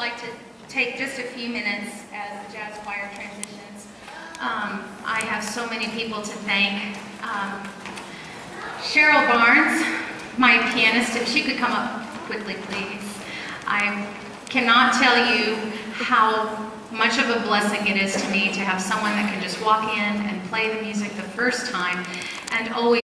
like to take just a few minutes as the jazz choir transitions. Um, I have so many people to thank. Um, Cheryl Barnes, my pianist, if she could come up quickly, please. I cannot tell you how much of a blessing it is to me to have someone that can just walk in and play the music the first time and always